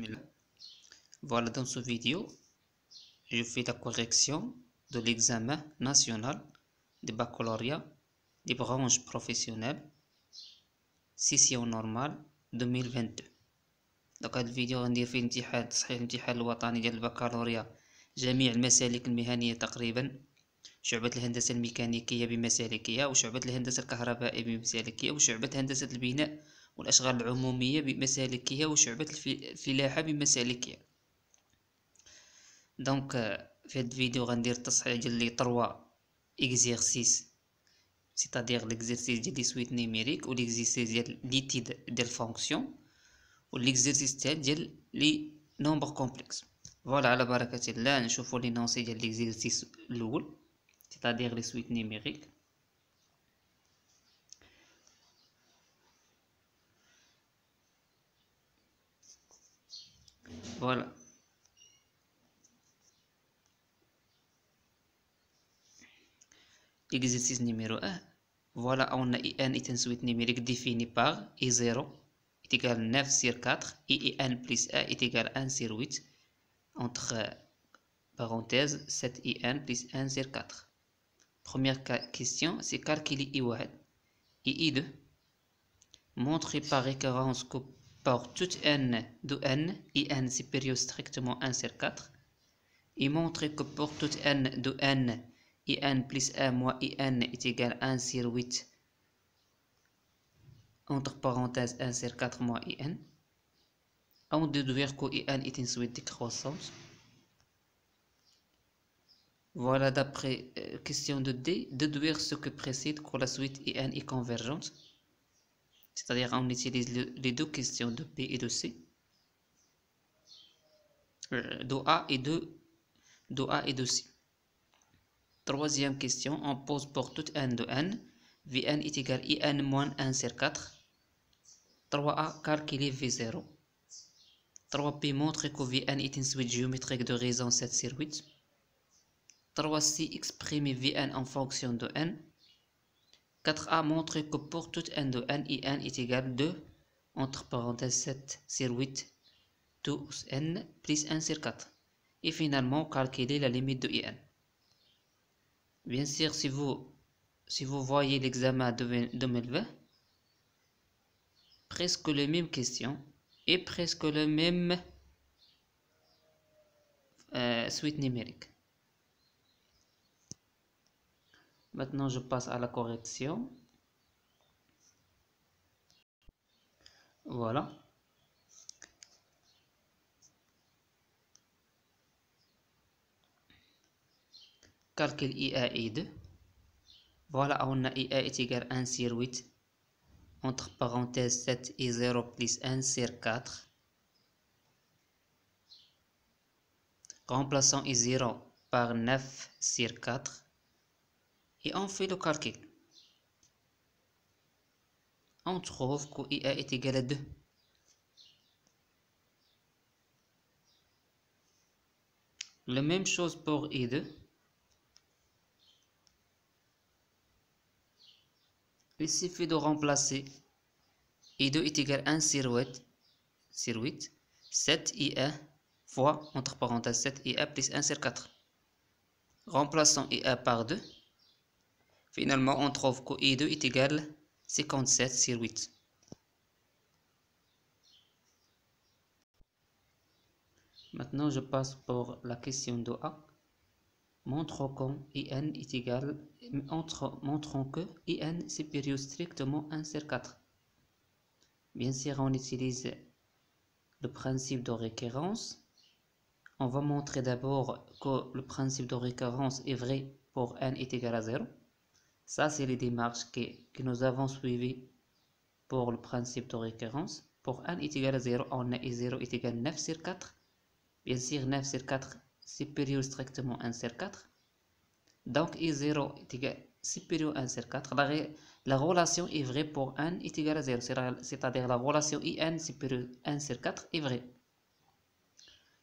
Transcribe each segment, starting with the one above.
Bismillah. Voilà dans ce vidéo, je fais la correction de l'examen national de baccalauréat des branches professionnelles session normale 2022 donc هاد الفيديو غندير فيه امتحان تصحيح الامتحان الوطني ديال البكالوريا جميع المسالك المهنية تقريبا شعبة الهندسة الميكانيكية بمسالكها وشعبة الهندسة الكهربائية بمسالكها وشعبة هندسة البناء والأشغال العمومية بمسالكها وشعبة الفلاحة بمسالكها. دونك في هاد الفيديو غندير تصحيح ديال لي طروا إكزيرسيس سيتادير ليكزيرسيس ديال لي سويت نيميريك و ليكزيرسيس ديال ليتيد ديال فونكسيون و ليكزيرسيس تاعي ديال لي نومبر كومبلكس فوالا على بركة الله نشوفو لي نونسي ديال ليكزيرسيس الأول سيتادير لي سويت نيميريك Voilà. Exercice numéro 1. Voilà, on a IN est un suite numérique défini par I0 est égal à 9 sur 4 et IN plus A est égal à 1 sur 8 entre parenthèses 7 IN plus 1 sur 4. Première question, c'est calculer I1 et I2. Montrer par récurrence que pour tout n de n, in supérieur strictement 1 sur 4, et montrer que pour tout n de n, in plus 1 moins in est égal à 1 sur 8, entre parenthèses 1 sur 4 moins in, on déduire que in est une suite décroissante. Voilà d'après euh, question de D, déduire ce que précède que la suite in est convergente. C'est-à-dire on utilise les deux questions de P et de C. Euh, de A et de, C. Troisième question, on pose pour tout n de n. Vn est égal à in moins 1 sur 4. 3a calculer V0. 3p montre que Vn est une suite géométrique de raison 7 sur 8. 3c exprimer Vn en fonction de n. 4a montre que pour tout n de n, in est égal à 2, entre parenthèses 7 sur 8, 2 n plus 1 sur 4. Et finalement, calculer la limite de in. Bien sûr, si vous, voyez l'examen de 2020, presque les mêmes questions et presque le même euh, suite numérique. Maintenant, je passe à la correction. Voilà. Calcul IA et 2. Voilà, on a IA est égal à 1 sur 8. Entre parenthèses 7 et 0 plus 1 sur 4. Remplaçons I0 par 9 sur 4 et on fait le calcul. On trouve que IA est égal à 2. La même chose pour I2. Il suffit de remplacer I2 est égal à 1 sur 8, sur 8 7 IA fois, entre parenthèses 7 IA plus 1 sur 4. Remplaçons IA par 2. Finalement, on trouve que I2 est égal à 57 sur 8. Maintenant, je passe pour la question de A. Montrons que IN est égal, entre, montrons que IN supérieur strictement 1 sur 4. Bien sûr, on utilise le principe de récurrence. On va montrer d'abord que le principe de récurrence est vrai pour n est égal à 0. Ça, c'est les démarches que, que, nous avons suivies pour le principe de récurrence. Pour n est égal à 0, on a I0 est égal à 9 sur 4. Bien sûr, 9 sur 4 supérieur strictement 1 sur 4. Donc, I0 est égal supérieur à 1 sur 4. La, la relation est vraie pour n est égal à 0. C'est-à-dire la relation IN supérieur à 1 sur 4 est vraie.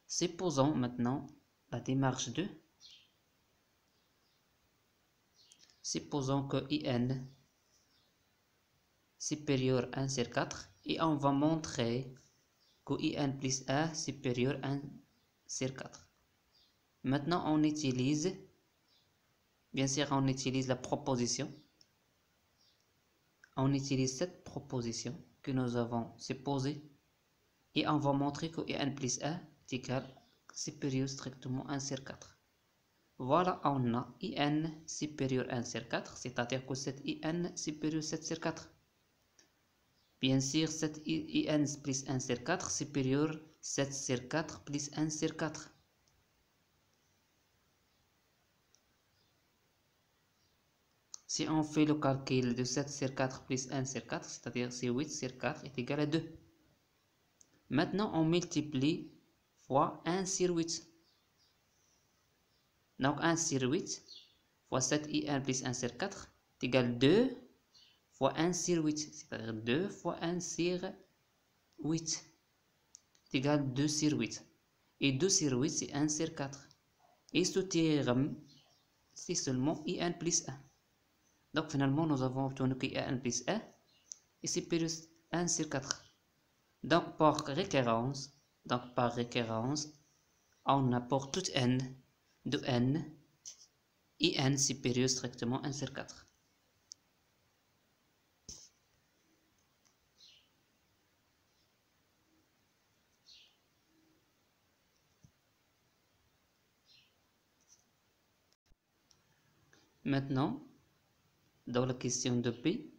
Supposons maintenant la démarche 2. Supposons que IN supérieur à 1 sur 4 et on va montrer que IN plus A supérieur à 1 sur 4. Maintenant, on utilise, bien sûr, on utilise la proposition. On utilise cette proposition que nous avons supposée et on va montrer que IN plus A est égal supérieur strictement à 1 sur 4. Voilà, on a IN supérieur à 1 sur 4, c'est-à-dire que cette IN supérieur à 7 sur 4. Bien sûr, cette IN plus 1 sur 4 supérieur 7 sur 4 plus 1 sur 4. Si on fait le calcul de 7 sur 4 plus 1 sur 4, c'est-à-dire c'est 8 sur 4 est égal à 2. Maintenant, on multiplie fois 1 sur 8. Donc 1 sur 8 fois 7 IN plus 1 sur 4 est égal à 2 fois 1 sur 8, c'est-à-dire 2 fois 1 sur 8 est égal à 2 sur 8. Et 2 sur 8, c'est 1 sur 4. Et ce théorème, c'est seulement IN plus 1. Donc finalement, nous avons obtenu que IN plus 1 et c'est plus 1 sur 4. Donc par récurrence, donc par récurrence, on apporte tout n de n, IN supérieur strictement 1 sur 4. Maintenant, dans la question de P,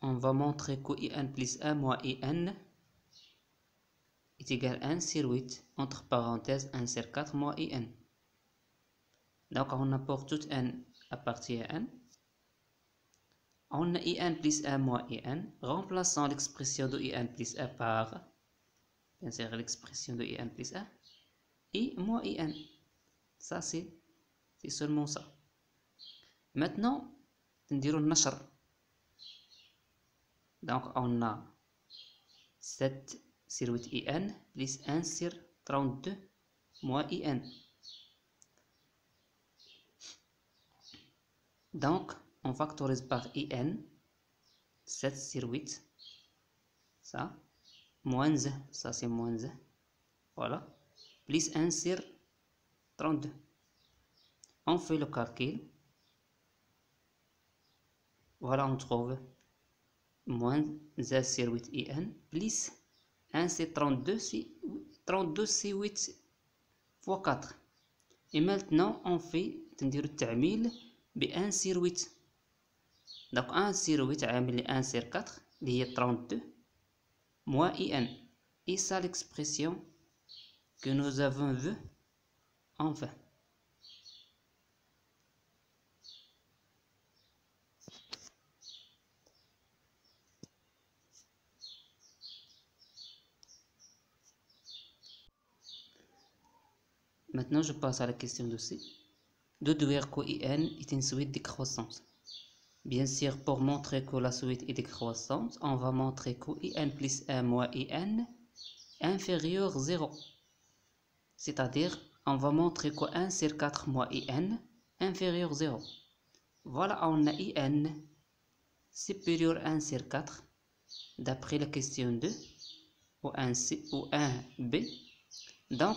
on va montrer que IN plus 1 moins IN est égal à 1 sur 8, entre parenthèses 1 sur 4 moins IN. Donc on apporte toute n appartient à n. On a in plus 1 moins in. Remplaçons l'expression de in plus 1 par l'expression de in plus 1 I moins in. Ça, c'est seulement ça. Maintenant, on dit le nashr. Donc, on a 7 sur 8 in plus 1 sur 32 moins in. Donc, on factorise par IN, 7 sur 8, ça, moins, ça c'est moins, voilà, plus 1 sur 32. On fait le calcul, voilà, on trouve moins 1 sur 8 IN, plus 1 sur 32, c'est 32 c'est 8 fois 4. Et maintenant, on fait, c'est-à-dire, le ب 1 sur 8. Donc 1 sur 8 عامل 1 sur 4 اللي هي 32 moins IN. Et ça l'expression que nous avons vu enfin. Maintenant, je passe à la question de C. Déduire que IN est une suite décroissante. Bien sûr, pour montrer que la suite est décroissante, on va montrer que IN plus 1 moins IN inférieur à 0. C'est-à-dire, on va montrer que 1 sur 4 moins IN inférieur à 0. Voilà, on a IN supérieur à 1 sur 4 d'après la question 2 ou 1C ou 1B. Donc,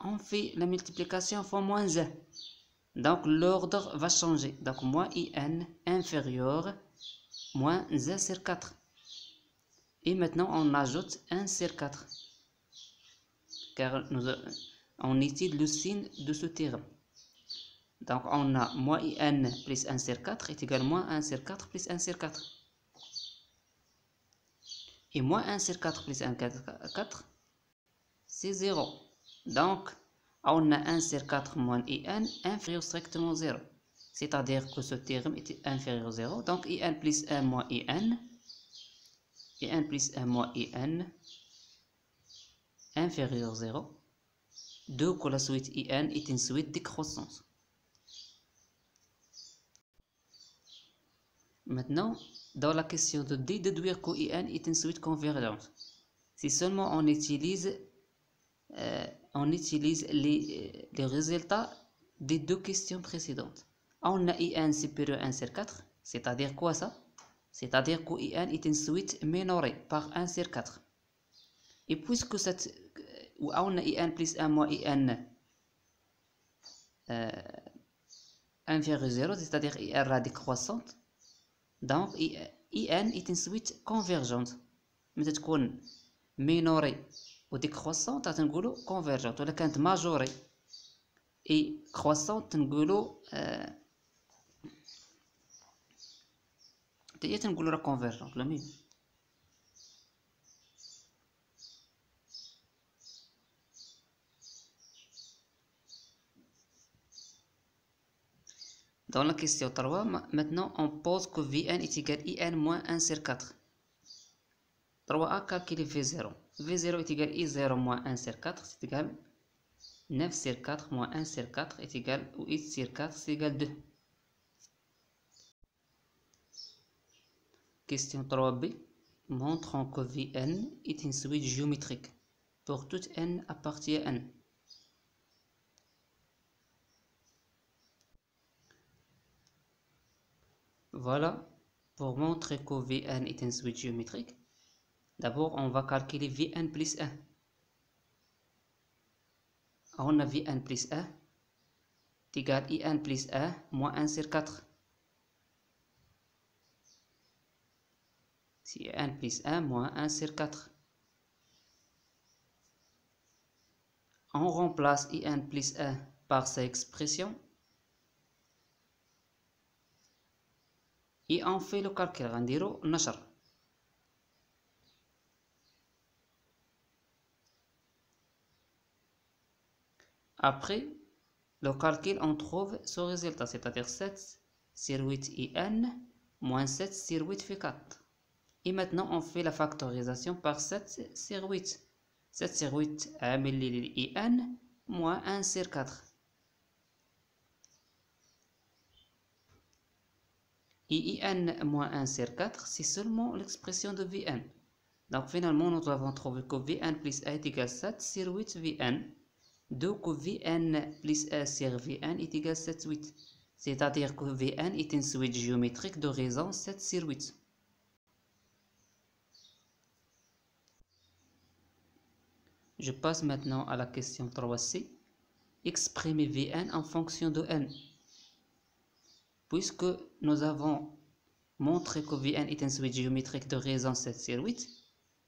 on fait la multiplication fois moins 1. Donc l'ordre va changer. Donc moins IN inférieur moins 1 sur 4. Et maintenant on ajoute 1 sur 4. Car on utilise le signe de ce terme. Donc on a moins IN plus 1 sur 4 est égal à moins 1 sur 4 plus 1 sur 4. Et moins 1 sur 4 plus 1 sur 4, c'est 0. Donc, on a 1 sur 4 moins IN inférieur strictement 0. C'est-à-dire que ce terme est inférieur à 0. Donc, IN plus 1 moins IN. IN plus 1 moins IN inférieur à 0. Donc, la suite IN est une suite décroissante. Maintenant, dans la question de D, déduire que IN est une suite convergente. Si seulement on utilise euh, on utilise les, euh, les résultats des deux questions précédentes. On a IN supérieur à 1 sur 4, c'est-à-dire quoi ça? C'est-à-dire que IN est une suite minorée par 1 sur 4. Et puisque cette, euh, ou IN plus 1 moins IN inférieur à 0, c'est-à-dire IR décroissante, donc IN est une suite convergente. Mais c'est minorée وديك كروسونت تنقولو كونفيرجونت ولا كانت ماجوري اي كروسونت تنقولو آه هي تنقولو راه كونفيرجونت لا ميم Dans la question 3, maintenant on pose que Vn est égal à In moins 1 sur 4. 3a calculer V0. V0 est égal à I0 moins 1 sur 4, c'est égal 9 sur 4 moins 1 sur 4 est égal, ou I sur 4 c'est égal 2. Question 3b. Montrons que Vn est une suite géométrique pour toute n appartient à n. Voilà, pour montrer que Vn est une suite géométrique, D'abord, on va calculer Vn plus 1. On a Vn plus 1 égale In plus 1 moins 1 sur 4. C'est 1 plus 1 moins 1 sur 4. On remplace In plus 1 par sa expression. Et on fait le calcul. On Après le calcul, on trouve ce résultat, c'est-à-dire 7 sur 8 in moins 7 sur 8 fait 4. Et maintenant, on fait la factorisation par 7 sur 8. 7 sur 8 عامل in moins 1 sur 4. Et in moins 1 sur 4, c'est seulement l'expression de Vn. Donc finalement, nous avons trouvé que Vn plus a est égal à 7 sur 8 Vn. Donc Vn plus a sur Vn est égal à 7 8. C'est-à-dire que Vn est une suite géométrique de raison 7 sur 8. Je passe maintenant à la question 3c. Exprimer Vn en fonction de n puisque nous avons montré que Vn est une suite géométrique de raison 7 sur 8,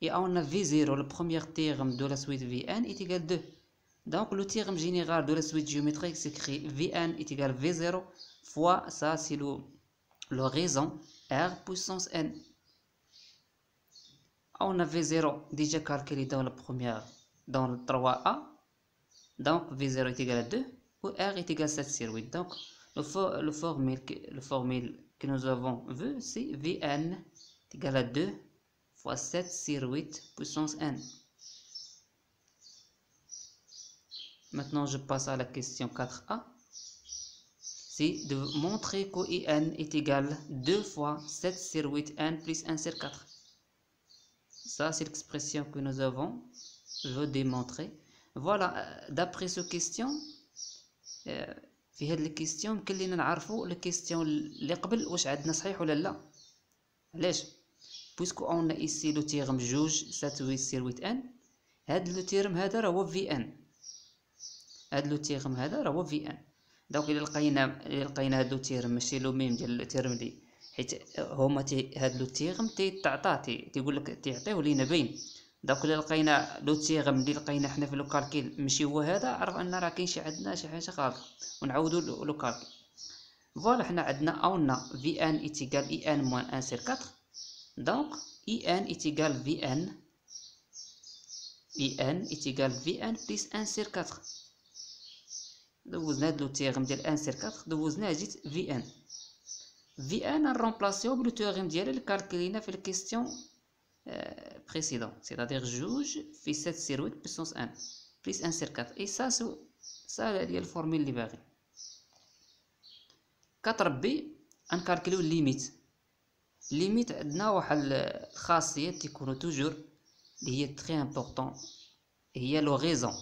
et on a V0, le premier terme de la suite Vn est égal à 2. Donc le terme général de la suite géométrique s'écrit Vn est égal à V0 fois, ça c'est le, raison, R puissance n. On a V0 déjà calculé dans le premier, dans le 3a, donc V0 est égal à 2, ou R est égal à 7 sur 8. Donc le, for, le, formule, le formule que nous avons vu, c'est Vn est égal à 2 fois 7 sur 8 puissance n. Maintenant, je passe à la question 4a. C'est de montrer que In est égal à 2 fois 7 sur 8 n plus 1 sur 4. Ça, c'est l'expression que nous avons. Je veux démontrer. Voilà, d'après cette question, euh, في هاد الكيستيون يمكن لينا نعرفوا الكيستيون اللي قبل واش عندنا صحيح ولا لا علاش بويسكو اون ايسي لو تيرم جوج ساتوي سير ويت ان هاد لو تيرم هذا راه هو في ان هاد لو تيرم هذا راه هو في ان. دونك إلا لقينا إلا لقينا هاد لو تيرم ماشي لو ميم ديال تيرم لي حيت هما تي هاد لو تيرم تيتعطى تيقول لك تيعطيو لينا بين. دونك إلا لقينا لو تيغم اللي لقينا حنا في لو كالكيل ماشي هو هذا عرف أن راه كاين شي عندنا شي حاجة غلط. ونعاودو لو كالكيل فوالا حنا عندنا اونا في ان ايتيغال إي ان موان ان سير 4 دونك إي ان ايتيغال في ان إي ان ايتيغال في ان بليس ان سير 4 دوزنا هاد لو تيغم ديال ان سير 4 دوزناه جيت في ان في ان نرومبلاسيو بلو تيغم ديال اللي كالكلينا في الكيستيون Euh, précédent, c'est-à-dire juge fait 7 sur 8 puissance 1 plus 1 sur 4 et ça ça هي الفورميل اللي باغي 4 بي غنكالكليو ليميت ليميت عندنا واحد الخاصيه تيكونوا توجور اللي هي تري امبورطون هي لو غيزون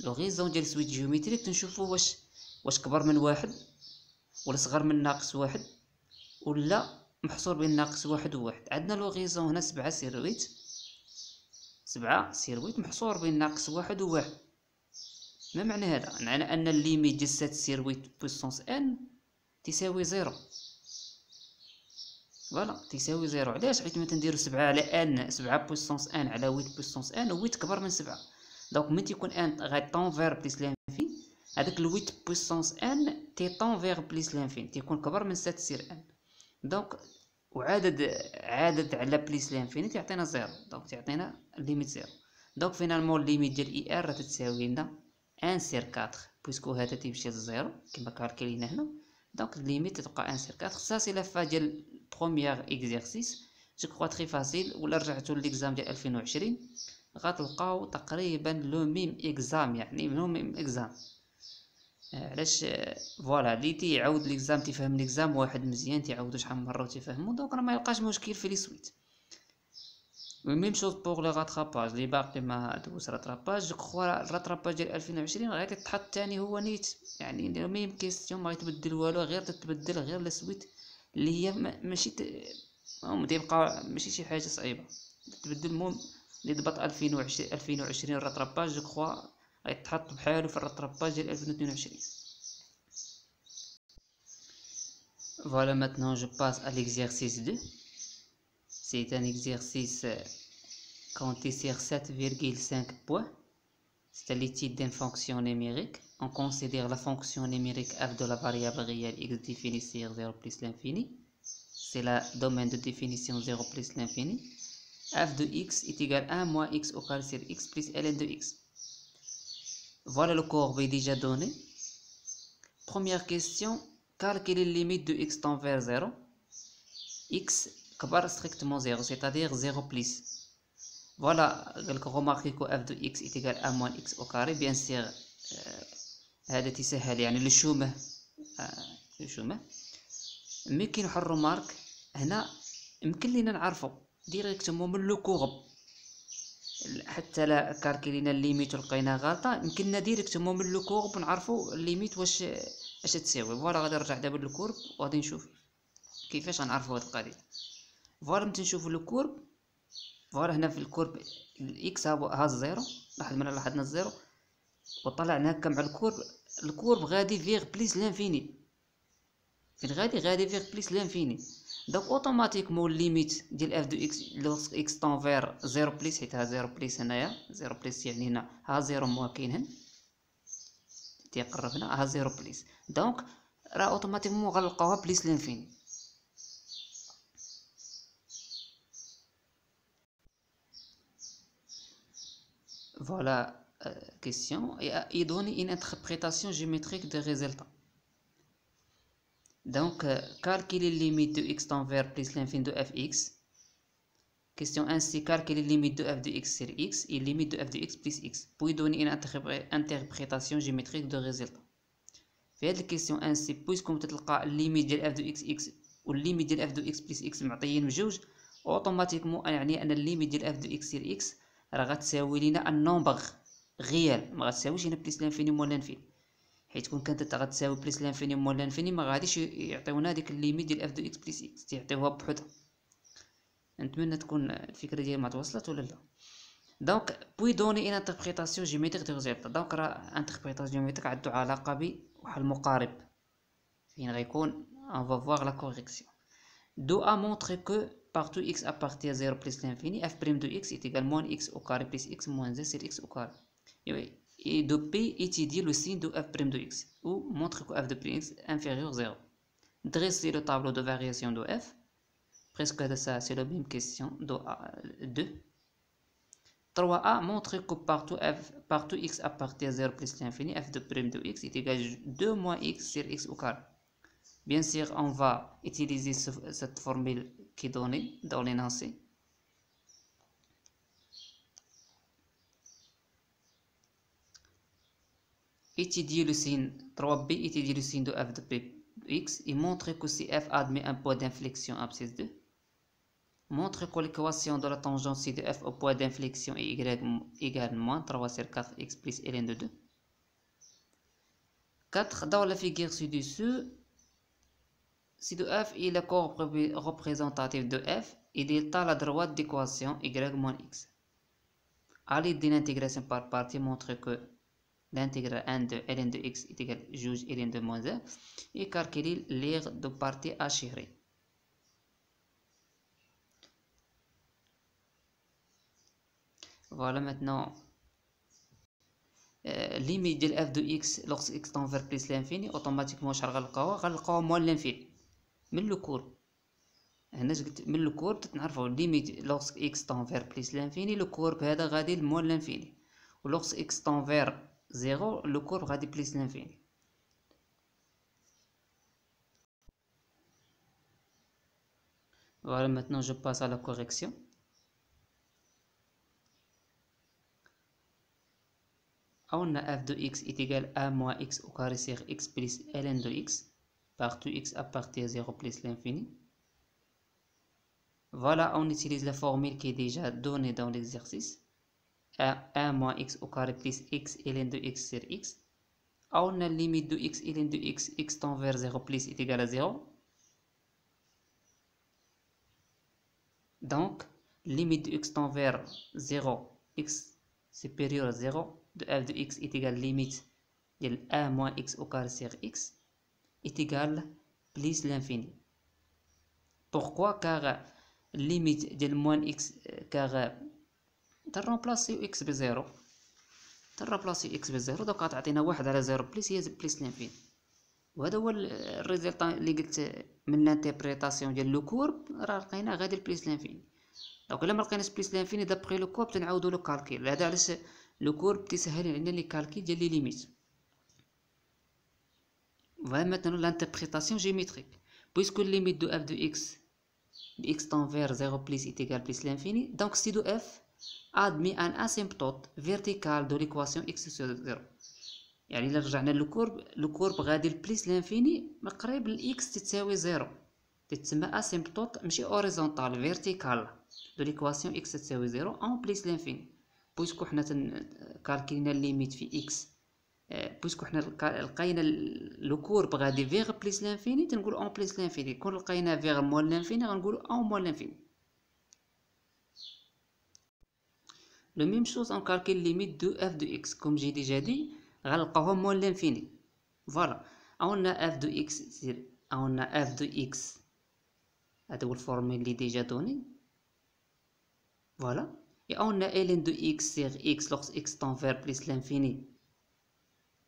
لو غيزون ديال سويت جيومتريك تنشوفو واش واش كبر من واحد ولا صغر من ناقص واحد ولا محصور بين ناقص واحد وواحد. عندنا لوغيزون هنا سبعة سير ويت سبعة سير ويت محصور بين ناقص واحد وواحد. ما معنى هذا؟ معنى أن الليميت ديال سات سير ويت بويسونس ان تساوي زيرو. فوالا تساوي زيرو. علاش؟ حيت ملي تنديرو سبعة على ان سبعة بويسونس ان على ويت بويسونس ان ويت كبر من سبعة. دونك ملي تيكون ان غادي طونفير بليس لانفين هذاك الويت بويسونس ان تي طونفير بليس لانفين تيكون كبر من سات سير ان دونك وعدد عدد على بليس لانفيني تيعطينا زيرو دونك تيعطينا ليميت زيرو دونك فينالمون ليميت ديال اي ار تتساوي لنا ان سير كاتر بويسكو هذا تيمشي للزيرو كما كالكلينا هنا دونك ليميت تبقى ان سير كاتر سا سي لا فا ديال بروميير اكزيرسيس جو كخوا تري فاسيل ولا رجعتو ليكزام ديال 2020 غتلقاو تقريبا لو ميم إكزام يعني لو ميم إكزام. علاش فوالا اللي تيعاود ليكزام تيفهم ليكزام واحد مزيان تيعاودو شحال من مرة وتيفهمو دونك راه ما يلقاش مشكل في لي سويت ميم شوز بوغ لو راتراباج لي باقي ما دوز راتراباج جو كخوا الراتراباج ديال 2020 غادي يتحط تاني هو نيت يعني ميم كيستيون ما يتبدل والو غير تتبدل غير لا سويت اللي هي ماشي المهم تيبقى ماشي شي حاجة صعيبه تبدل المهم اللي ضبط 2020 2020 الراتراباج جو كخوا غيتحط بحالو في الراتراباج ديال 2022 Voilà, maintenant je passe à l'exercice 2. C'est un exercice compté sur 7,5 points. C'est l'étude d'une fonction numérique. On considère la fonction numérique f de la variable réelle x définie sur 0 plus l'infini. C'est le domaine de définition 0 plus l'infini. f de x est égal à 1 moins x au carré sur x plus ln de x. Voilà le courbe déjà donné. Première question, calculer les limites de x tend vers 0. x كبر strictement 0, c'est-à-dire 0 plus. Voilà, remarquez que f de x est égal à 1 moins x au carré. Bien sûr, هذا تسهل يعني للشومة للشومة مي كي نحط رومارك هنا يمكن لينا نعرفو ديريكتومون من لو كورب حتى لا كالكلينا الليميت ولقينا غلطة. يمكننا ديريكتومون من لو كورب نعرفو الليميت واش اش تساوي. فوالا غادي نرجع دابا للكورب وغادي نشوف كيفاش غنعرفو هاد القضية. فوالا ملي نشوفو لو كورب فوالا هنا في الكورب الاكس ها الزيرو لاحظ من لاحظنا الزيرو وطلعنا هكا مع الكورب. الكورب غادي فيغ بليس لانفيني. فين غادي؟ غادي فيغ بليس لانفيني. دونك اوتوماتيكمون ليميت ديال اف دو إكس لوغ إكس طون فير زيرو بليس حيت ها زيرو بليس هنايا زيرو بليس يعني هنا ها زيرو موا كاين هنا تيقرب هنا ها زيرو بليس دونك راه اوتوماتيكمون غنلقاوها بليس لانفيني Voilà, euh, question. Et il donne une interprétation géométrique des résultats. دونك كالكيلي ليميت دو إكس تنفير بليس لانفين دو اف إكس كيستيون انسي كالكيلي ليميت دو اف دو إكس سير إكس اي ليميت دو اف دو إكس بليس إكس بو يدوني ان انتربريتاسيون جيومتريك دو ريزلتا في هاد الكيستيون انسي بويسكم تتلقى ليميت ديال اف دو إكس إكس و ليميت ديال اف دو إكس بليس إكس معطيين بجوج اوتوماتيكمون يعني ان ليميت ديال اف دو إكس سير إكس راه غتساوي لينا النومبر غيال ما غتساويش هنا بليس لانفيني مو لانفيني حيت كون كانت غتساوي بليس لانفيني موان لانفيني ما غاديش يعطيونا ديك الليميت ديال اف دو إكس بلس إكس تيعطيوها بوحدها. نتمنى تكون الفكرة ديال ما توصلت ولا لا؟ دونك بوي دوني ان انتربريتاسيون جيوميتريك دو ريزولتا دونك راه انتربريتاسيون جيوميتريك عندو علاقه بواحد المقارب فين غيكون on va voir la correction. Do a montré que partout x appartient à 0 plus l'infini, f' de x est égal à moins x au carré plus x moins 1 sur x au carré. Et de P étudie le signe de f' de x, ou montre que f de x est inférieur à 0. Dressez le tableau de variation de f. Presque de ça, c'est la même question de 2. 3a montre que partout, f, partout x à 0 plus l'infini, f de prime de x est égal à 2 moins x sur x au carré. Bien sûr, on va utiliser ce, cette formule qui est donnée dans l'énoncé. Étudier le signe 3b, étudier le signe de f de p x et montrer que si f admet un point d'inflexion abscisse 2, montre que l'équation de la tangente de f au point d'inflexion est y égale moins 3 sur 4x plus ln de 2. 4. Dans la figure ci-dessus, si de f est le corps représentatif de f, est à la droite d'équation y moins x. à l'aide d'une intégration par partie montre que لانتيغرال ان دو ال ان دو إكس ايتيكال جوج ال ان دو موان زيرو يكالكيلي ليغ دو بارتي اشيري فوالا ماتنون ليميت ديال اف دو إكس لوغس إكس تنفير بليس لانفيني اوتوماتيكمون شحال غنلقاوها غنلقاوها موان لانفيني من لو كورب هنا جبت من الكورب تتعرفوا ليميت لوغ إكس طون فير بليس لانفيني لو كورب هذا غادي لمول لانفيني ولوغ إكس طون فير زيرو لو كورب غادي بليس لانفيني Voilà, maintenant je passe à la correction. On a f de x est égal à moins x au carré sur x plus ln de x, partout x appartient à 0 plus l'infini. Voilà, on utilise la formule qui est déjà donnée dans l'exercice. 1 moins x au carré plus x ln de x sur x. On a limite de x ln de x, x tend vers 0 plus est égal à 0. Donc, limite de x tend vers 0, x supérieur à 0, de f de x est égal à limite de 1 moins x au carré sur x est égal plus l'infini. Pourquoi? Car limite de moins x car تنرمبلاسيو إكس بزيرو. تنرمبلاسيو إكس بزيرو. دوك غتعطينا واحد على زيرو بليس هي بليس لانفين وهذا هو الريزلت اللي قلت من لانتربريتاسيون ديال لو كورب. راه لقينا غادي بليس لانفين دونك إلا ما لقيناش بليس لانفيني دابخي لو كورب تنعاودو لو كالكيل. هذا علاش لو كورب تيسهل علينا لي كالكيل ديال لي ليميت. فوالا maintenant l'interprétation géométrique puisque le limite de f de x de x tend vers 0 plus est égal plus l'infini donc admet un asymptote vertical de l'équation x sur 0 يعني إلا رجعنا للكورب الكورب غادي لبليس لانفيني قريب لاكس تساوي زيرو. تتسمى اسيمبتوت ماشي اوريزونتال فيرتيكال دو ليكواسيون إكس تساوي زيرو اون بليس لانفيني بويسكو حنا كالكينا الليميت في إكس بويسكو حنا لقينا لو كورب غادي فيغ بليس لانفيني تنقول اون بليس لانفيني كون لقينا فيغ موان لانفيني غنقولو اون موان لانفيني لو ميم شوز غنكالكي ليميت دو اف دو إكس كوم جي ديجا دي غنلقاوهم مول لانفيني. فوالا عاونا اف دو إكس زير عاونا اف دو إكس هذا هو الفورمول اللي ديجا دوني. فوالا اي on ال ان دو إكس سير إكس لوكس إكس tend vers plus l'infini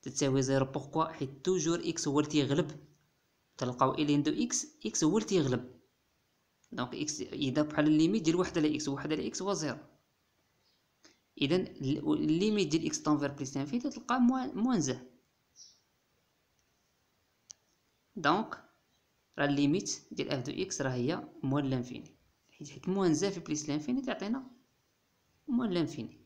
تتساوي زيرو. بوركوا حيت توجور إكس هو اللي تيغلب. تلقاو لين دو إكس إكس هو اللي تيغلب. دونك إكس إذا بحال الليميت ديال واحد على إكس واحد على إكس هو زيرو. اذا الليميت ديال اكس طون فير بليس انفيني تلقى موان زه دونك راه الليميت ديال اف دو اكس راه هي موان لانفيني حيت حيت موان زه في بليس لانفيني تعطينا موان لانفيني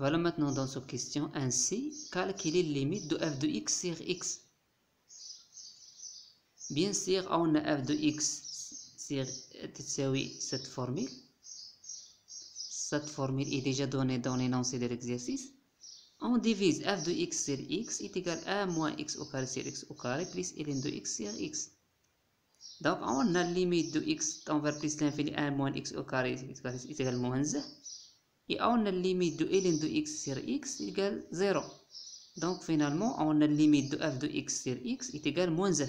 Voilà maintenant dans cette question, ainsi, calculer les limites de f de x sur x. Bien sûr, on a f de x sur cette formule. Cette formule est déjà donnée dans l'énoncé de l'exercice. On divise f de x sur x est égal à 1 moins x au carré sur x au carré plus ln de x sur x. Donc, on a limite de x tend vers plus l'infini 1 moins x au carré est égal à moins 1. Et on a limite de ln de x sur x égale 0. Donc, finalement, on a limite de f de x sur x est égal à moins 1.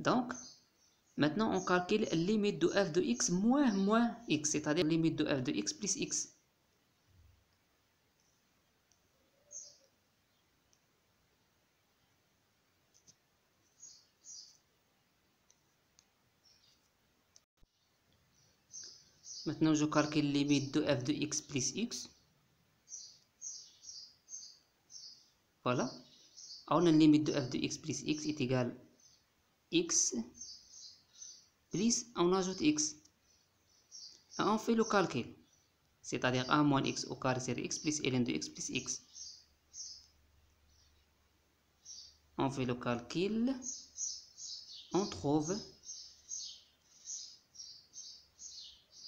Donc, maintenant on calcule la limite de f de x moins moins x, c'est-à-dire limite de f de x plus x. Maintenant, je calcule limite de f de x plus x. Voilà. On a limite de f de x plus x est égale x plus on ajoute x. Et on fait le calcul. C'est-à-dire 1 moins x au carré sur x plus ln de x plus x. On fait le calcul. On trouve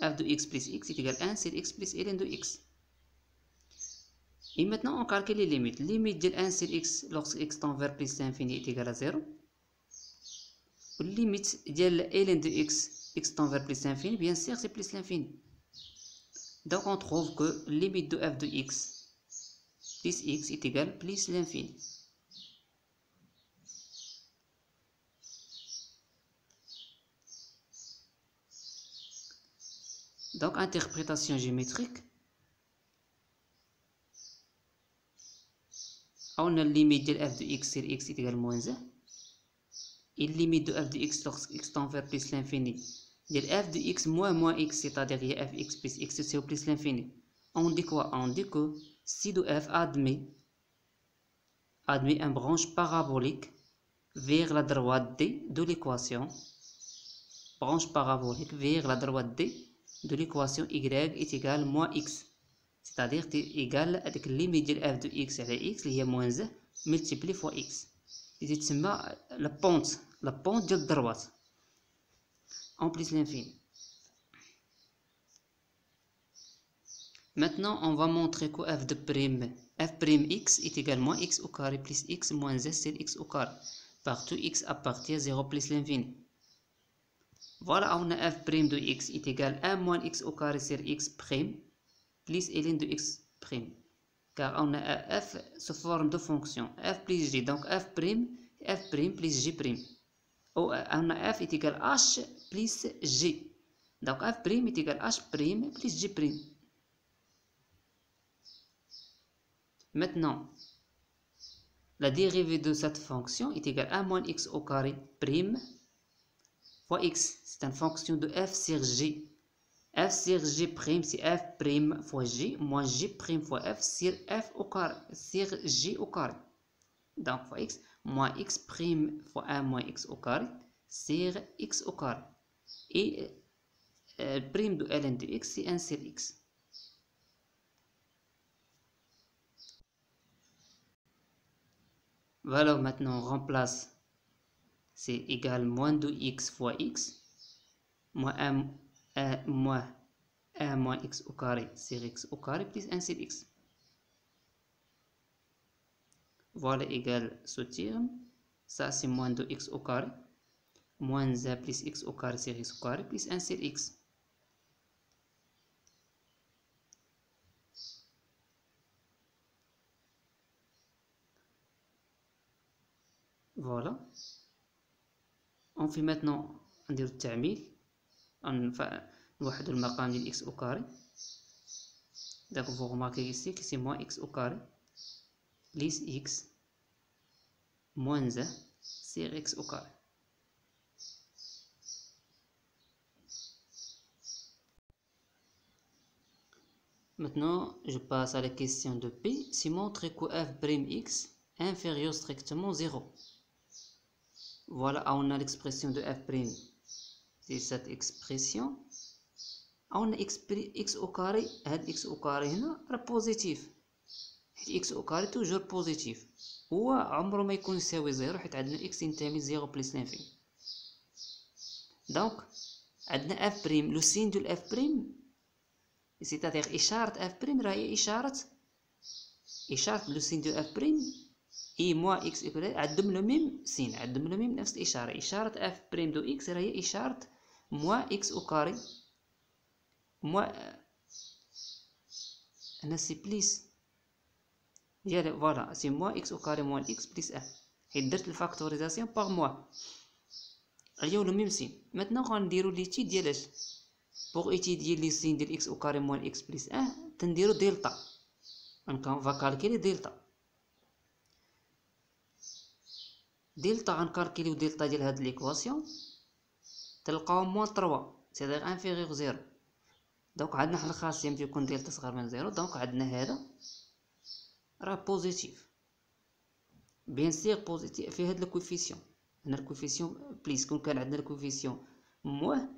f de x plus x est égal à 1 sur x plus ln de x. Et maintenant on calcule les limites. Limite de 1 sur x lorsque x tend vers plus l'infini est égal à 0 limite ديال ln de x x tend vers plus l'infini bien sûr c'est plus l'infini donc on trouve que limite de f de x plus x est égal plus l'infini donc interprétation géométrique on a limite de f de x sur x est égal à moins 1 et limite de f de x lorsque x tend vers plus l'infini. De f de x moins moins x c'est-à-dire fx plus x c'est plus l'infini. On dit quoi? On dit que si f admet admet une branche parabolique vers la droite d de l'équation branche parabolique vers la droite d de l'équation y est égal à moins x. C'est-à-dire que égal avec limite de f de x à x qui est moins 1 multiplié fois x la pente la pente de droite. En plus l'infini maintenant on va montrer que f prime. F prime x est égal moins x au carré plus x moins 1 c'est x au carré. Partout x appartient à 0 plus l'infini. Voilà on a f prime de x est égal à 1 moins x au carré sur x prime plus ln de x prime. Car on a f sous forme de fonction f plus g. Donc f prime, f prime plus g prime. Ou on a f est égal à h plus g. Donc f prime est égal à h prime plus g prime. Maintenant, la dérivée de cette fonction est égale à 1 moins x au carré prime fois x. C'est une fonction de f sur g f sur g prime c'est f prime fois g moins g prime fois f sur f au carré sur g au carré donc fois x moins x prime fois 1 moins x au carré sur x au carré et euh, prime de ln de x c'est 1 sur x. Voilà maintenant on remplace c'est égal moins de x fois x moins 1 1 moins 1 moins x au carré sur x au carré plus 1 sur x. Voilà égal ce terme. Ça c'est moins de x au carré. Moins 1 plus x au carré sur x au carré plus 1 sur x. Voilà. On fait maintenant un التعميل نوحدو المقام ديال اكس او كاري داك فو غماركي ici que c'est moins x au carré plus x moins 1 sur x au carré Maintenant, je passe à la question de P. Si montre que f' x inférieur strictement 0. Voilà, on a l'expression de f' c'est cette expression. on a x au carré هاد x au carré هنا راه بوزيتيف حيت x au carré توجور بوزيتيف هو عمره ما يكون يساوي زيرو حيت عندنا x ينتمي زيرو بلس لانفين دونك عندنا اف بريم لو سين دو اف بريم سيتادير إشارة اف بريم راهي إشارة إشارة لو سين دو اف بريم اي موا إكس عندهم لو ميم سين عندهم لو ميم نفس الإشارة. إشارة اف بريم دو إكس راهي إشارة موان إكس أو كاري موان هنا سي بليس ديال فوالا سي موان إكس أو كاري موان إكس بليس ان حيت درت الفاكتوريزاسيون باغ موان هي ولا ميم سين ماتنا غنديرو ليتي ديال اش بوغ ايتي ديال لي سين ديال إكس أو كاري موان إكس بليس آه تنديرو دلتا غنكون فاكالكيلي دلتا دلتا غنكالكيليو دلتا ديال هاد ليكواسيون تلقاو موان تروا سيدير انفيغيغ زيرو. دونك عندنا حل خاص يمكن ديالتا صغر من زيرو دونك عندنا هذا راه بوزيتيف بيان سيغ بوزيتيف في هاد الكوفيسيون. هنا الكوفيسيون بليس كون كان عندنا الكوفيسيون مواه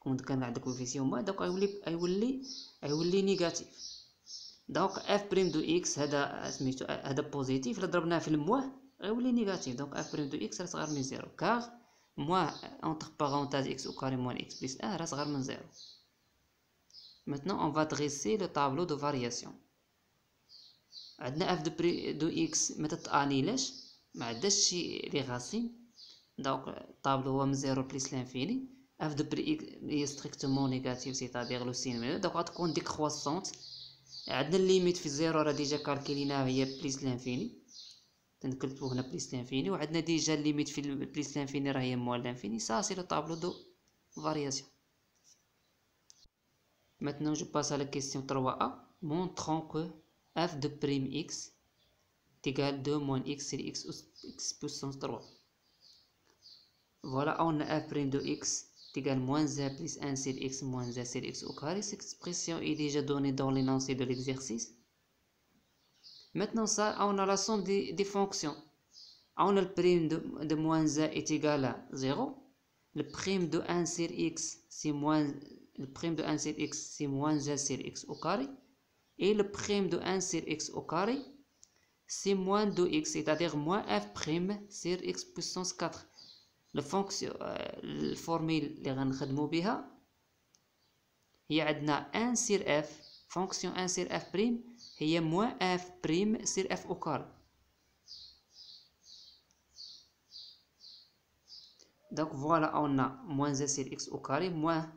كون كان عندنا الكوفيسيون مواه دونك غيولي غيولي غيولي نيجاتيف. دونك اف بريم دو إكس هذا سميتو هذا بوزيتيف إلا ضربناه في المواه غيولي نيجاتيف. دونك اف بريم دو إكس راه صغر من زيرو. كار moins entre parenthèses x au carré moins x plus 1 reste moins 0. Maintenant, on va dresser le tableau de variation. عندنا f de, de x ما تتانيلاش ما عندهاش شي لي غاسين Donc, tableau هو من 0 plus l'infini. f de prix est strictement négatif, c'est-à-dire le signe. Donc, غتكون décroissante. عندنا الليميت في الزيرو راه ديجا كالكيليناه هي بليس لانفيني تنكتبو هنا بليس لانفيني وعندنا ديجا الليميت في بليس لانفيني راه هي موال لانفيني سا سي لو طابلو دو فارياسيون Maintenant, je passe à la question 3a. Montrons que f de prime x est égal 2 moins x c'est x, x puissance 3. Voilà, on a f prime de x est égal moins 1 plus 1 sur x moins 1 sur x au carré. Cette expression est déjà donnée dans l'énoncé de l'exercice. Maintenant, ça, on a la somme des, des fonctions. On a le prime de, de moins 1 est égal à 0. Le prime de 1 sur x, c'est moins le prime de 1 sur x, c'est moins 1 sur x au carré. Et le prime de 1 sur x au carré, c'est moins 2x, c'est-à-dire moins f prime sur x puissance 4. La fonction, euh, formule اللي غنخدمو بها هي عندنا 1 sur f fonction 1 sur f prime هي moins f prime sur f au carré. Donc voilà, on a moins 1 sur x au carré, moins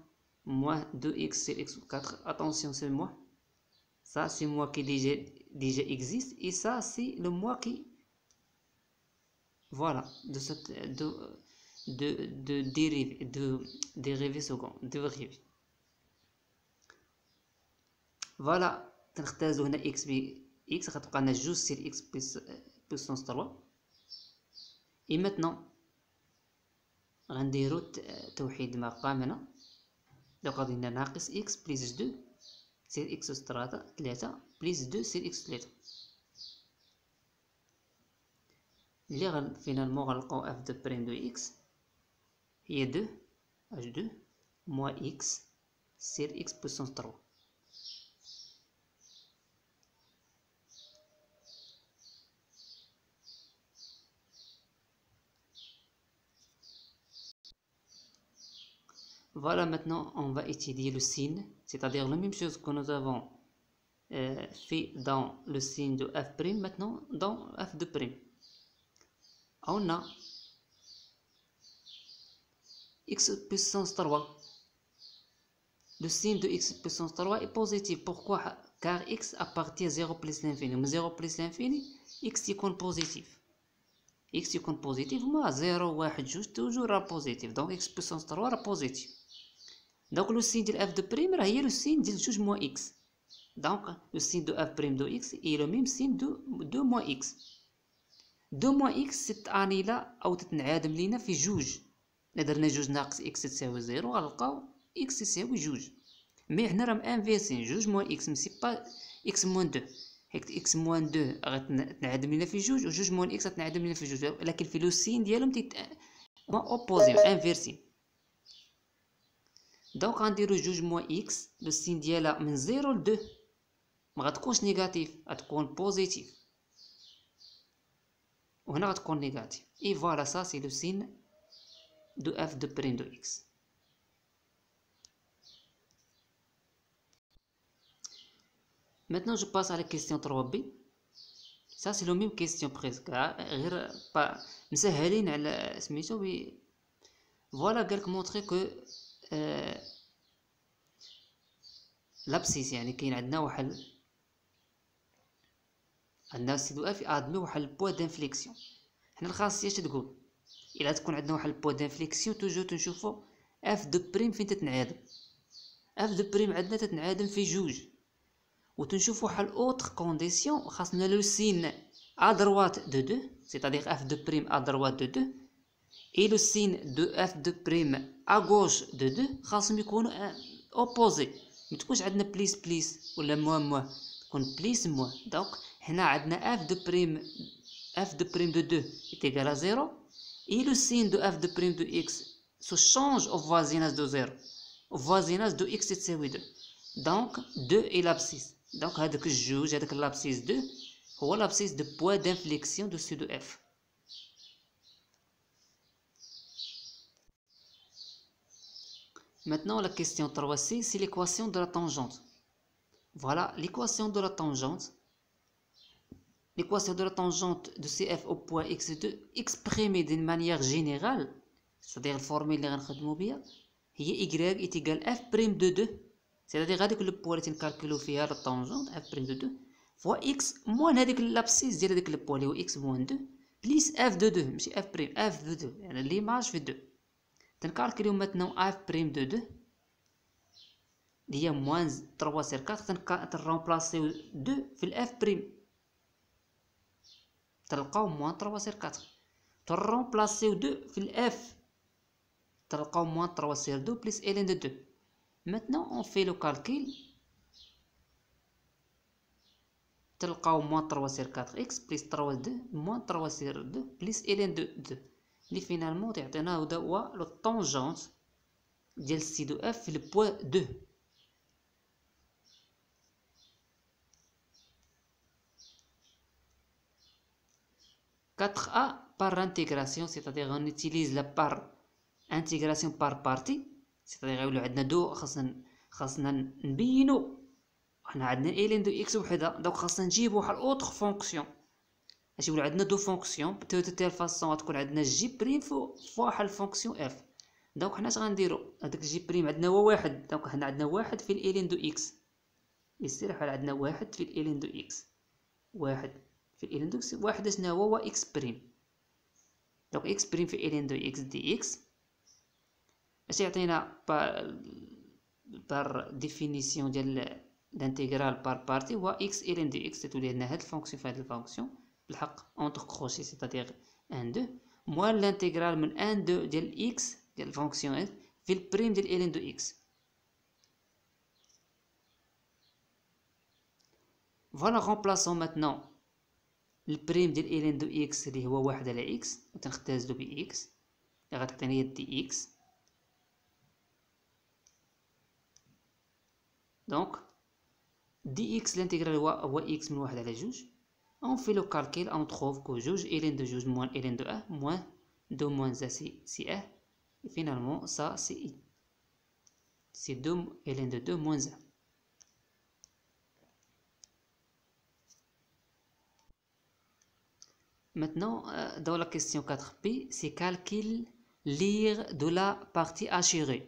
moins 2x sur x 4 attention c'est moi. Ça c'est moi qui déjà, existe. Et ça c'est le moi qui voilà de cette de de de dérive de dérivé second dérivé voilà كنختازو هنا إكس بي إكس غتبقى لنا جوج سير إكس بلس بيسونس تروا. إي ماتنون غنديرو توحيد مقام هنا لو غادي لنا ناقص إكس بلس جدو سير إكس تراتا تلاتة بلس دو سير إكس تلاتة. اللي غن فينالمون غنلقاو اف دو بريم دو إكس هي دو اش دو موا إكس سير إكس بلس بوسونس تروا. Voilà, maintenant on va étudier le signe, c'est-à-dire la même chose que nous avons euh, fait dans le signe de f', maintenant dans f de prime. On a x puissance 3. Le signe de x puissance 3 est positif. Pourquoi? Car x appartient à 0 plus l'infini. Mais 0 plus l'infini, x est positif. x est positif, moi 0, 1, 2, toujours positif. Donc x puissance 3 est positif. دونك لو سين ديال اف دو بريم راه هي لو سين ديال جوج موان إكس دونك لو سين دو اف بريم دو إكس اي لو ميم سين دو دو موان إكس دو موان إكس ست أو تتنعدم لينا في جوج. الا درنا جوج ناقص إكس تساوي زيرو غنلقاو إكس تساوي جوج. مي حنا راه مانفيرسين جوج موان إكس مسي با إكس موان دو حيت إكس موان دو غتنعدم لينا في جوج وجوج موان إكس غتنعدم لينا في جوج. لكن في لو سين ديالهم تيت هما اوبوزي إنفيرسين. دونك غنديرو جوج موان اكس لو سين ديالها من زيرو ل دو مغتكونش نيجاتيف غتكون بوزيتيف وهنا غتكون نيجاتيف اي فوالا سا سي لو سين دو اف دو بريم دو اكس Maintenant, je passe à la question 3b. Ça, c'est la même question presque. غير مسهلين على سميتو فوالا قالك مونطري كو لابسيس يعني كاين عندنا واحد عندنا سيدو اف ادمي واحد البوا دانفليكسيون. حنا الخاصية تقول؟ إلا تكون عندنا واحد البوا دانفليكسيون توجو تنشوفو اف دو بريم فين تتنعادم. اف دو بريم عندنا تتنعادم في جوج. و تنشوفو واحد اوتر كونديسيون خاصنا لو سين ا دروات دو دو سيتادير اف دو بريم ا دروات دو دو et le signe de f de prime à gauche de 2 خاصهم يكونوا opposé ما تكونش عندنا بليس بليس ولا موا موا تكون بليس موا دونك هنا عندنا f de prime f de prime de 2 est égal à 0 et le signe de f de prime de x se change au voisinage de 0 au voisinage de x تساوي 2 donc 2 est l'abscisse donc هذاك الجوج هذاك l'abscisse 2 هو l'abscisse de point d'inflexion dessus de f Maintenant, la question 3c, c'est l'équation de la tangente. Voilà, l'équation de la tangente l'équation de la tangente de CF au point x2 exprimée d'une manière générale, c'est-à-dire la formule اللي غنخدمو بها هي y est égal f prime de 2 c'est-à-dire هذيك لو بوان اللي تنكالكولو فيها لا طونجونت f prime de 2 فوا x موان هذيك لابسيس ديال هذاك لو بوان اللي هو x موان 2 بليس f de 2 ماشي f prime f de 2 يعني ليماج في 2 تنكالكوليو ماتنون f prime de 2 اللي هي موان 3 سير 4 تنرومبلاسيو 2 في الاف بريم تلقاو موان 3 سير 4 ترومبلاسيو 2 في الاف تلقاو موان 3 سير 2 بليس الين دو 2 maintenant on fait le calcul تلقاو موان 3 سير 4 اكس بليس 3 2 موان 3 سير 2 بليس الين دو 2 اللي فينالمون تعطينا هو لو طونجونت ديال سي دو اف في البوان 2 4a par intégration c'est-à-dire on utilise la part intégration par partie c'est-à-dire يولو عندنا دو خاصنا خاصنا نبينو حنا عندنا الين دو اكس وحده دونك خاصنا نجيبو واحد اوتر فونكسيون اش يولو عندنا دو فونكسيون بتو تيل فاسون غتكون عندنا جي بريم فو واحد الفونكسيون اف دونك حنا اش غنديرو هذاك جي بريم عندنا هو واحد دونك حنا عندنا واحد في الالين دو إكس يصير بحال عندنا واحد في الالين دو إكس واحد في الاندكس واحد شنو هو هو إكس بريم دونك إكس بريم في الين دو إكس دي إكس اش يعطينا بار ديفينيسيون ديال الانتيغرال بار بارتي هو إكس الين دو إكس تولي لنا هاد الفونكسيون في هاد الفونكسيون بالحق اونتر كروشي سيتادير ان دو موان الانتيغرال من ان دو ديال اكس ديال الفونكسيون في البريم ديال الين دو اكس فوالا remplaçons maintenant البريم ديال الين دو اكس اللي هو واحد على اكس وتنختازلو ب اكس اللي غتعطينا هي دي اكس دونك دي اكس لانتيغرال هو هو اكس من واحد على جوج اون في لو كالكيل اون تروف كو جوج الين دو جوج موان الين دو ا موان دو موان زا سي سي ا فينالمون سا سي اي سي دو الين دو دو موان زا Maintenant, euh, dans la question 4b, c'est calcul lire de la partie assurée.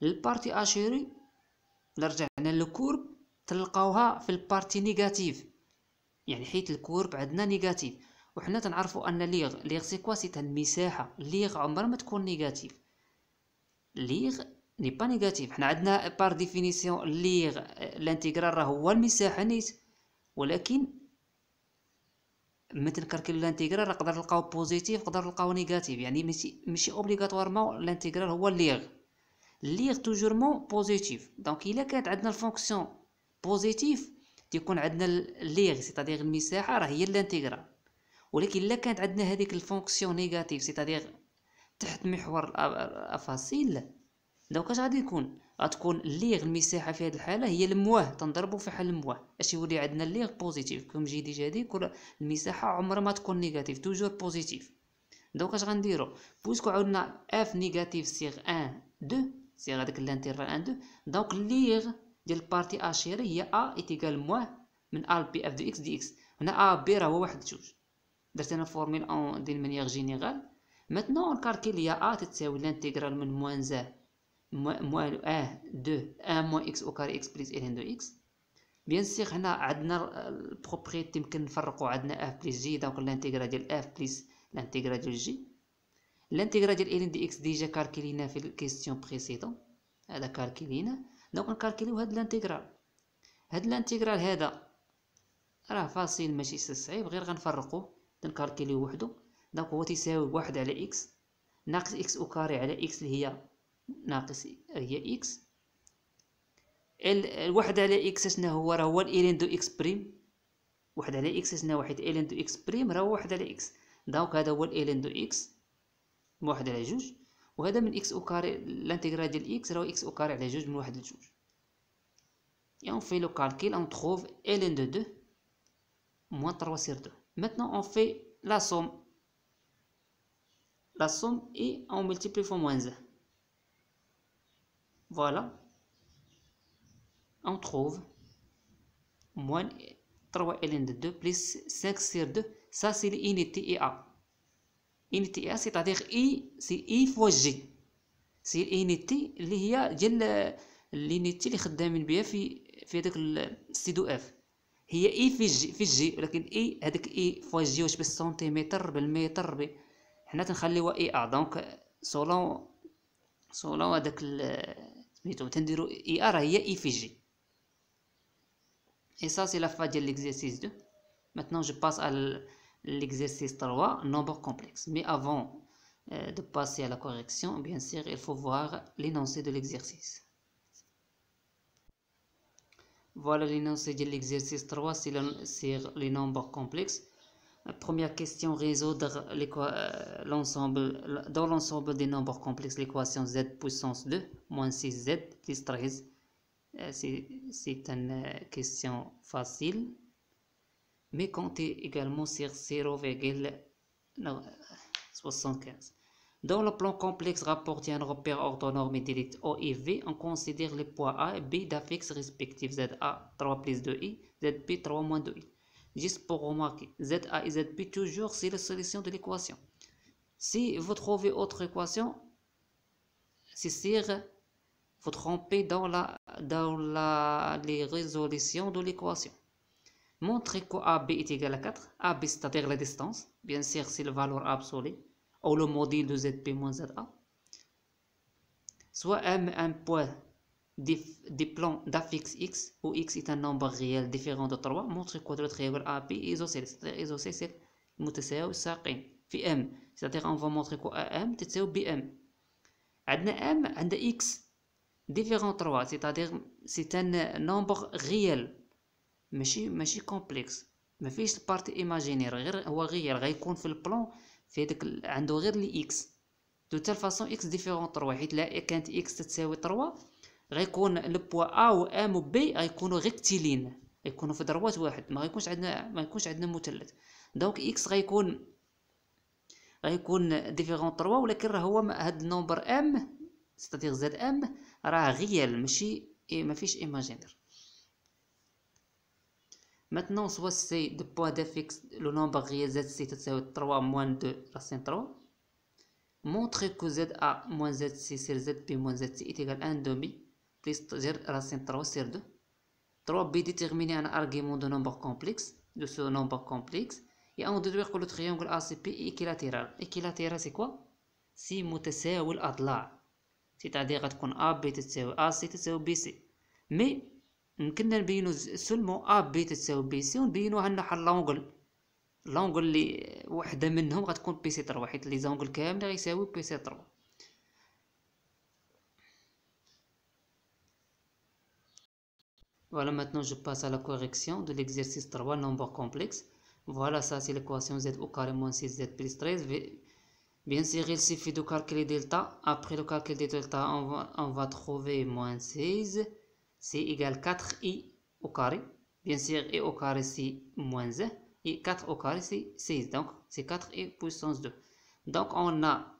La partie assurée, رجعنا للكورب تلقاوها في البارتي نيجاتيف يعني حيت الكورب عندنا نيجاتيف وحنا تنعرفوا أن ليغ ليغ سي كوا؟ سي المساحه ليغ عمرها ما تكون نيجاتيف. ليغ ني با نيجاتيف. حنا عندنا بار ديفينيسيون ليغ الانتيغرال راه هو المساحة نيت. ولكن مثل كالكيل لانتيغرال نقدر نلقاو بوزيتيف نقدر نلقاو نيجاتيف. يعني ماشي ماشي اوبليغاتوارمون لانتيغرال هو ليغ. ليغ توجورمون بوزيتيف دونك إلا كانت عندنا الفونكسيون بوزيتيف تيكون عندنا ليغ سيتادير المساحة راه هي لانتيغرال ولكن إلا كانت عندنا هذيك الفونكسيون نيجاتيف سيتادير تحت محور افاصيل دونك اش غادي يكون؟ غتكون ليغ المساحة في هذه الحالة هي المواه تنضربو في حل المواه. اش يولي عندنا ليغ بوزيتيف كوم جي ديجا دي كل المساحة عمرها ما تكون نيجاتيف توجور بوزيتيف دونك اش غنديرو؟ بويسكو عاودنا اف نيجاتيف سيغ 1 2 سيغ هذاك الانترفال 1 2 دونك ليغ ديال البارتي اشيري هي ا ايتيغال مواه من ا بي اف دو إكس دي إكس هنا ا بي راه هو واحد جوج. درت أنا فورميل أون دي مانيير جينيرال. ماتنون نكالكيل هي ا تتساوي لانتيغرال من موان زا موان ا دو ان موان إكس أو كاري إكس بليس الين دو إكس بيان سيغ هنا عندنا البروبريتي يمكن نفرقو. عندنا اف بليس جي دونك لانتيغرال ديال اف بليس لانتيغرال ديال جي لانتيغرال ديال الين دي إكس ديجا كالكيلينا في الكيستيون بريسيدون هذا كالكيلينا دونك نكالكيليو هاد الانتيغرال. هاد الانتيغرال هذا راه فاصل ماشي صعيب غير غنفرقو. نكالكيليو وحدو. دونك هو تيساوي واحد على إكس. ناقص إكس أو كاري على إكس اللي هي ناقص هي إكس. الواحد على إكس شنو هو؟ راه هو إلين دو إكس بريم. واحد على إكس شنو واحد؟ إلين دو إكس بريم. راه واحد على إكس. دونك هذا هو إلين دو إكس. واحد على جوج. وهذا من اكس او كاري لانتيغرال ديال اكس راه اكس او كاري على جوج من واحد لجوج et on fait le calcul on trouve ln de 2 moins 3 sur 2 maintenant on fait la somme la somme et on multiplie fois moins 1 voilà on trouve moins 3 ln de 2 plus 5 sur 2. Ça, c'est l'unité IA. Unité IA, c'est-à-dire I, c'est I fois G. C'est l'unité اللي هي ديال l'unité اللي خدامين بها في في هذاك الستيدو إف. هي إي في جي في جي ولكن إي هذاك إي فوا جي واش بالسنتيمتر بالمتر ب... حنا تنخليوها إي ا دونك سولون سولون هذاك سميتو تنديرو إي ا راه هي إي في جي. Et ça, c'est la fin de l'exercice 2. Maintenant, je passe à l'exercice 3, nombre complexe. Mais avant euh, de passer à la correction, bien sûr, il faut voir l'énoncé de l'exercice. Voilà l'énoncé de l'exercice 3, c'est les nombres complexes. première question, résoudre euh, dans l'ensemble des nombres complexes, l'équation z puissance 2 moins 6z plus 13 euh, c'est une euh, question facile, mais comptez également sur 0,75. Dans le plan complexe rapporté à un repère orthonorme direct O et V, on considère les poids A et B d'affixes respectifs ZA 3 plus 2i, ZB 3 moins 2i. Juste pour remarquer, ZA et ZB toujours c'est la solution de l'équation. Si vous trouvez autre équation, c'est sûr vous tromper dans, la, dans la, les résolutions de l'équation Montrez que AB est égal à 4. AB, c'est-à-dire la distance. Bien sûr, c'est la valeur absolue. Ou le module de ZP moins ZA. Soit M un point des plans d'affixe X, où X est un nombre réel différent de 3. Montrez que le triangle AB est isocèle. C'est-à-dire isocèle, c'est متساوي ساقين في M. C'est-à-dire on va montrer que AM تتساوي BM. عندنا M عندنا X différent 3 c'est-à-dire c'est un nombre réel ماشي ماشي كومبلكس ما فيش بارتي ايماجينير غير هو غير غيكون في البلان في هذاك عنده غير لي إكس دو تال فاصون إكس ديفيرون 3 حيت لا كانت إكس تساوي 3 غيكون لو بوا ا و ام و بي غيكونوا ريكتيلين غيكونوا في ضربات واحد. ما غيكونش عندنا ما يكونش عندنا مثلث. دونك إكس غيكون غيكون ديفيرون 3 ولكن راه هو هاد النومبر ام ستادير زد ام راه غيال. ماشي ما فيش ايماجينير Maintenant, soit c'est de poids d'affixe, le nombre réel z c'est 3 moins 2 racine 3. Montrez que za moins zc sur zb moins zc est égal à 1 demi plus racine 3 sur 2. 3b déterminer un argument de nombre complexe, de ce nombre complexe. Et on déduire que le triangle ACP est équilatéral. Équilatéral c'est quoi C'est متساوي الأضلاع. c'est-à-dire غتكون ا بي تساوي ا سي تساوي بي سي مي يمكننا نبينو سولمون ا بي تساوي بي سي ونبينو عندنا بحال لونغل لونغل اللي وحده منهم غتكون بي سي 3 حيت لي زونغل كاملين غيساوي بي سي 3 Voilà, maintenant je passe à la correction de l'exercice 3, nombre complexe. Voilà, ça c'est l'équation z au carré moins 6z plus 13 Bien sûr, il suffit de calculer delta. Après le calcul de delta, on va, on va trouver moins 16. C'est égal 4i au carré. Bien sûr, i au carré, c'est moins 1. Et 4 au carré, c'est 16. Donc, c'est 4i puissance 2. Donc, on a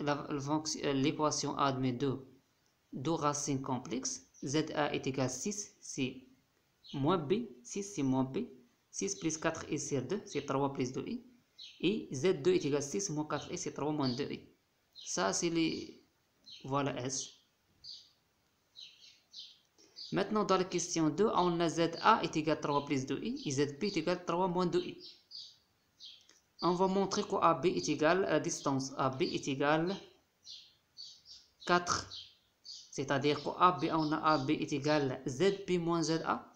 l'équation A de 2, deux racines complexes. ZA est égal à 6, c'est moins B. 6, c'est moins B. 6 plus 4i sur 2, c'est 3 plus 2i. Et Z2 est égal à 6 moins 4i, c'est 3 moins 2i. Ça, c'est les... Voilà S. Maintenant, dans la question 2, on a ZA est égal à 3 plus 2i et ZB est égal à 3 moins 2i. On va montrer qu'AB est égal à la distance. AB est égal à 4. C'est-à-dire qu'AB, on a AB est égal à ZB moins ZA.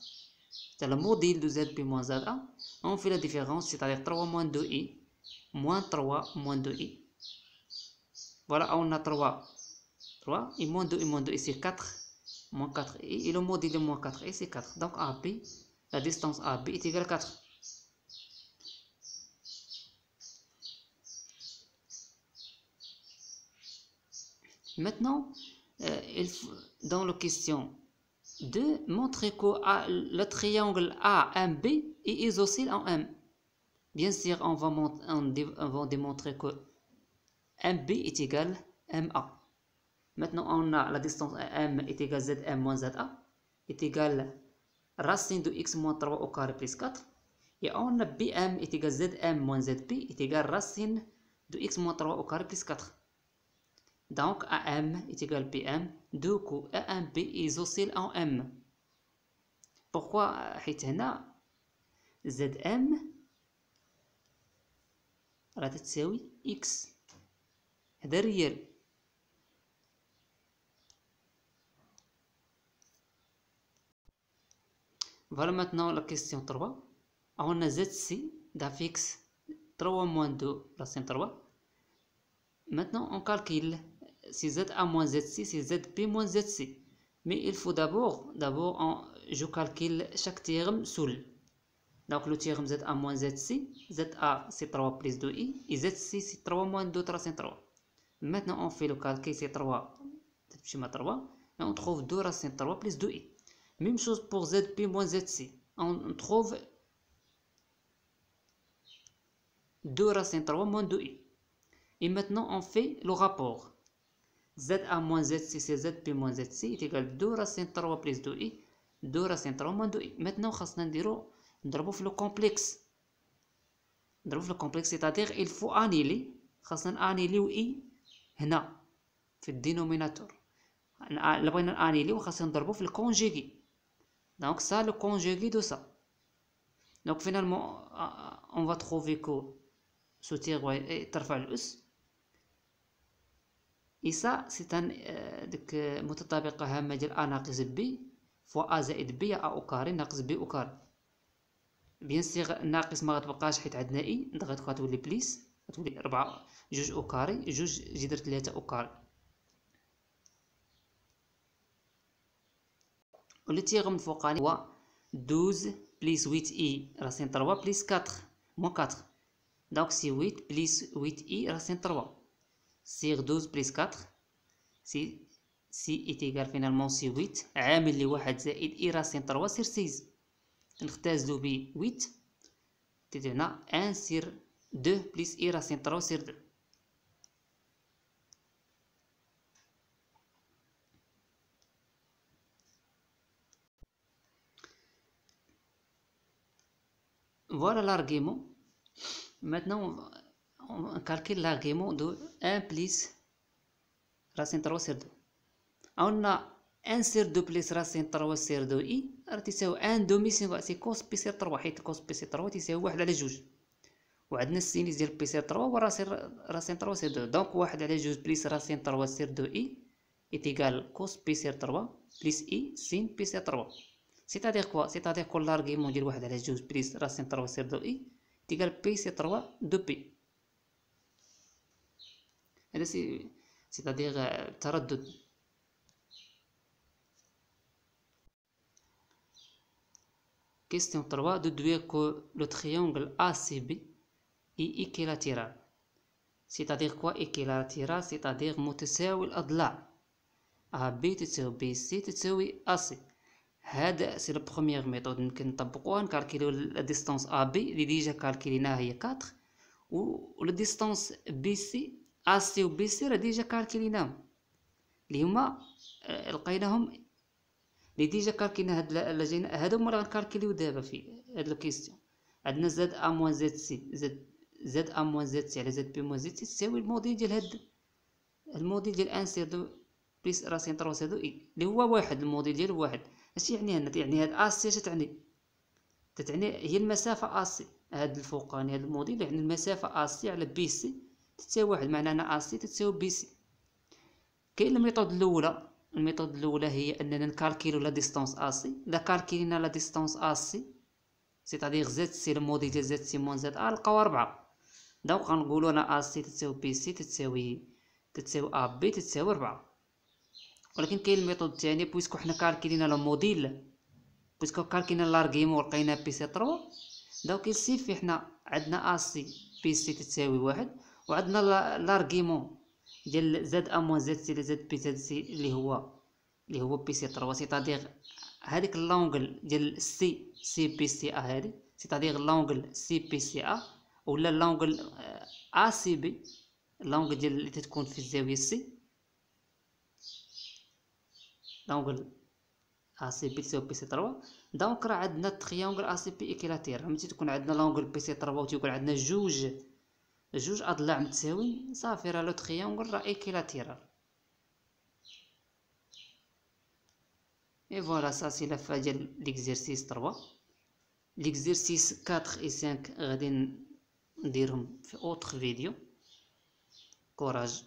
C'est le modèle de ZB moins ZA. On fait la différence, c'est-à-dire 3 moins 2i moins 3 moins 2i. Voilà, on a 3. 3 et moins 2 et moins 2 et c'est 4. Moins 4 et, le modèle de moins 4 et c'est 4. Donc AB, la distance AB est égale à 4. Maintenant, euh, dans la question 2, montrer que le triangle AMB est isocèle en M. Bien sûr, on va, on va démontrer que MB est égal à MA. Maintenant, on a la distance M est égale à ZM moins ZA est égal racine de x moins 3 au carré plus 4. Et on a bm est égal à zm moins zp est égal à racine de x moins 3 au carré plus 4. Donc am est égal à bm. Du coup, b ils oscillent en m. Pourquoi حيت هنا zm راه تساوي x هذا ريال Voilà maintenant la question 3. On a ZC d'affixe 3 moins 2 racine 3. Maintenant, on calcule si ZA moins ZC, c'est ZP moins ZC. Mais il faut d'abord, d'abord, je calcule chaque terme seul. Donc le terme ZA moins ZC, ZA c'est 3 plus 2i, et ZC c'est 3 moins 2 racine 3. Maintenant, on fait le calcul, c'est 3, 3, et on trouve 2 racine 3 plus 2i. Même chose pour ZP moins ZC. On trouve 2 racines 3 moins 2i. Et maintenant, on fait le rapport. ZA moins ZC, c'est ZP moins ZC, est égal à 2 racines 3 plus 2i. 2 racines 3 moins 2i. Maintenant, on va dire le complexe. le complexe, c'est-à-dire il faut annuler. On va annuler i هنا في الدينوميناتور. بغينا انيلي وخاصنا نضربو في الكونجيغي Donc ça, le conjugué de ça. Donc finalement, on va trouver que ce tir est us. Et ça, c'est un متطابقة هامة ديال A ناقص B فوا A زائد B يا A أو كاري ناقص B أو كاري بيان سيغ ناقص ما غتبقاش حيت عندنا إي غتولي بليس غتولي ربعة جوج أو كاري جوج جذر تلاتة أو كاري واللي تيغم الفوقاني هو دوز بليس ويت اي راسين تروا بليس كاتر موان كاتر دونك سي ويت بليس ويت اي راسين تروا. سيغ دوز بليس كاتر سي سي إتيكال فينالمون سي ويت. عامل لواحد زائد إي راسين تروا سير سيز. تنختازلو ب ويت تيتو هنا أن سير دو بليس إي راسين تروا سير دو. Voilà l'argument. Maintenant, on calcule l'argument de 1 plus racine 3 sur 2. On a 1 sur 2 plus racine 3 sur 2i راه تساوي 1 دومي سي كوس بي سي 3 حيت كوس بي سي 3 تساوي 1 على جوج وعندنا السينيس ديال بي سي 3 هو راسين راسين 3 سير 2 دونك 1 على جوج بليس راسين 3 سير 2 اي ايتيغال كوس بي سير 3 بليس اي سين بي سير 3 سي تادير كوا سي تادير كو لارغيمون ديال واحد على جوج بليس راسين تروا سير دو اي تيكال بي سي تروا دو بي هذا سي سي تادير تردد كيستيون تروا دو دوير كو لو تريونغل ACB اي ايكيلاتيرال سي تادير كوا ايكيلاتيرال سي تادير متساوي الاضلاع ا بي تساوي بي سي تساوي ا سي هذا سي لا بروميير ميثود. ممكن نطبقوها نكالكيليو لا ديستونس ا بي اللي ديجا كالكيليناها هي 4 و لا ديستونس بي سي ا سي و بي سي راه ديجا كالكيليناهم. اللي هما لقيناهم اللي ديجا كالكينا هاد لجينا هادو هما راه غنكالكيليو دابا في هاد الكيستيون عندنا زد ا موان زد سي زد زد ا موان زد سي على زد بي موان زد سي تساوي الموديل ديال هاد الموديل ديال ان سي دو بليس راسين ترو سي دو اي اللي هو واحد الموديل ديالو واحد. اش يعني هنا يعني هاد آسي اش تعني؟ تتعني هي المسافة آسي هاد الفوقاني هاد الموديل يعني المسافة آسي على بي سي تساوي واحد معناها أنا آسي تساوي بي سي. كاين الميثود الأولى الميثود الأولى هي أننا نكالكيلو لا ديستونس آسي لا كالكيلينا لا ديستونس آسي سيتادير زد سي الموديل ديال زد سي موان زد آ لقاو ربعة دونك غنقولو أنا آسي تساوي بي سي تساوي تساوي آ بي تساوي ربعة ولكن كاين الميثود الثاني بويسكو حنا كالكيلينا لو موديل بويسكو كالكينا لارغيمون ولقينا بي سي 3 دونك يسيفي حنا عندنا ا سي بي سي تساوي واحد وعندنا لارغيمون ديال زد ا موان زد سي لزد بي زد سي اللي هو اللي هو بي سي 3 سيتادير هذيك لونغل ديال سي سي بي سي ا هادي سيتادير لونغل سي بي سي ا ولا لونغل ا سي بي لونغل ديال اللي تتكون في الزاويه سي لونغل ا سي بي تساوي بي سي 3 دونك راه عندنا التريونغل ا سي بي ايكيلاتير ملي تكون عندنا لونغل بي سي 3 وتيكون عندنا جوج جوج أضلاع متساويين صافي راه لو تريونغل راه ايكيلاتيرال اي فوالا سا سي لا فا ديال ليكزيرسيس 3 ليكزيرسيس 4 و 5 غادي نديرهم في اوتر فيديو كوراج